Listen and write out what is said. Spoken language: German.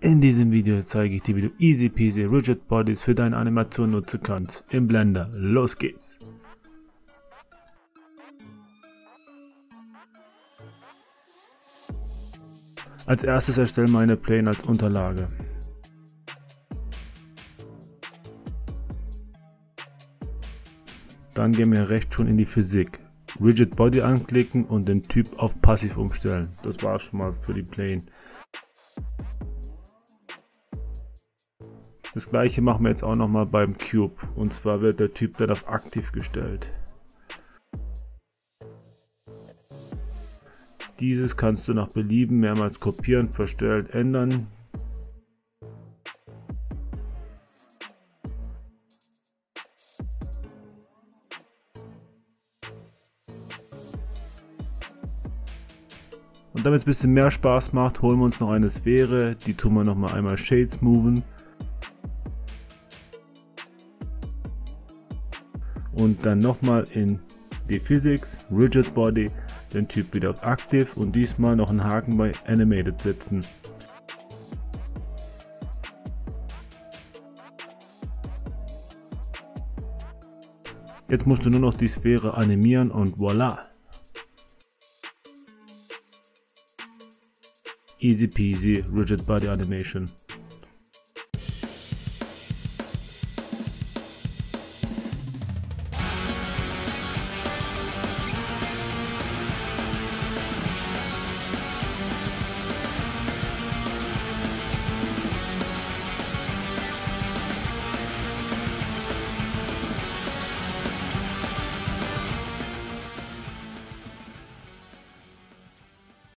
In diesem Video zeige ich dir, wie du easy peasy Rigid Bodies für deine Animation nutzen kannst. Im Blender. Los geht's! Als erstes erstelle meine Plane als Unterlage. Dann gehen wir rechts schon in die Physik. Rigid Body anklicken und den Typ auf Passiv umstellen. Das war schon mal für die Plane. Das gleiche machen wir jetzt auch nochmal beim Cube. Und zwar wird der Typ dann auf aktiv gestellt. Dieses kannst du nach Belieben mehrmals kopieren, verstellen, ändern. Und damit es ein bisschen mehr Spaß macht, holen wir uns noch eine Sphäre, die tun wir nochmal einmal Shades moven. Und dann nochmal in die Physics, Rigid Body, den Typ wieder auf Active und diesmal noch einen Haken bei Animated setzen. Jetzt musst du nur noch die Sphäre animieren und voila! Easy peasy Rigid Body Animation.